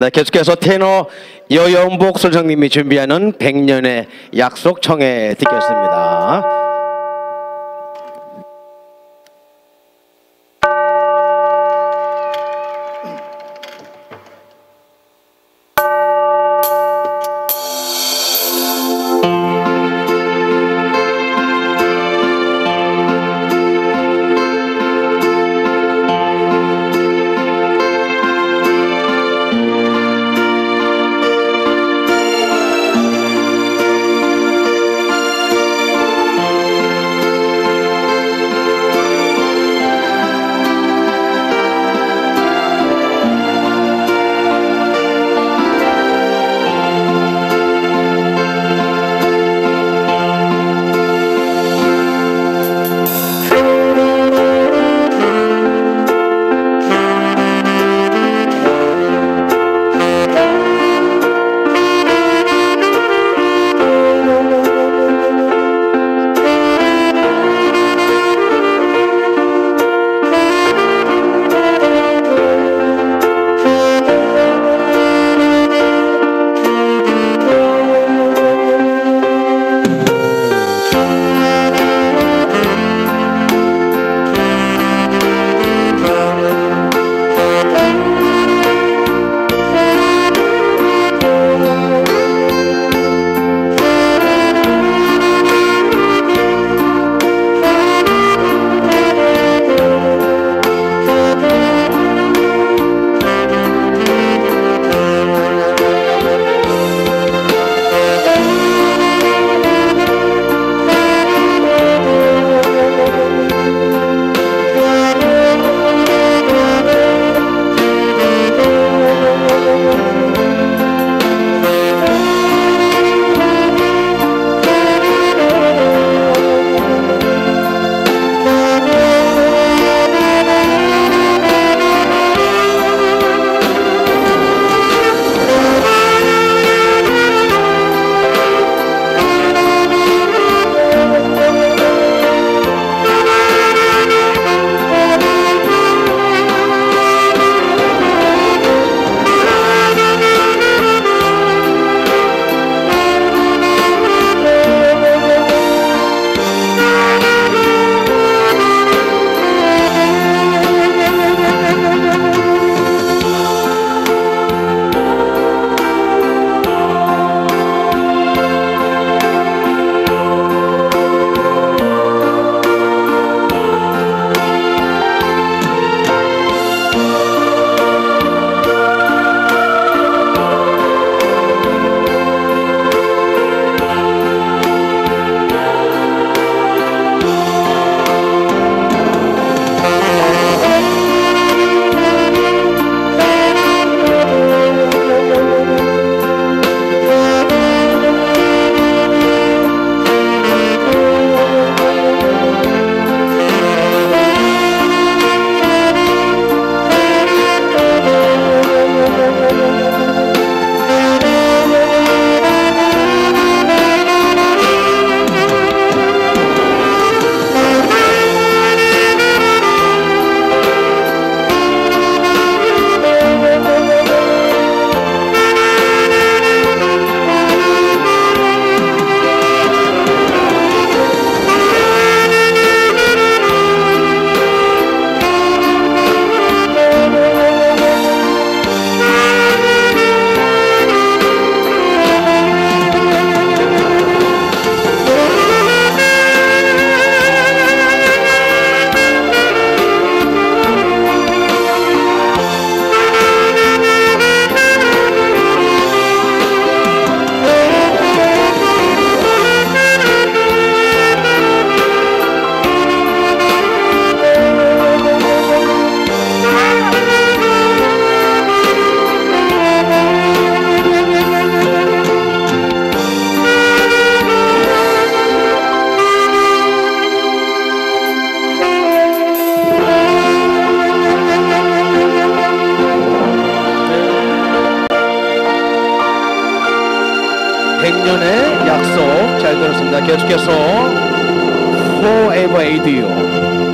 네, 계속해서 테너 여영복 선생님이 준비하는 100년의 약속 청해 듣겠습니다. 백년의 약속 잘 들었습니다. 계속해서 Forever Aid You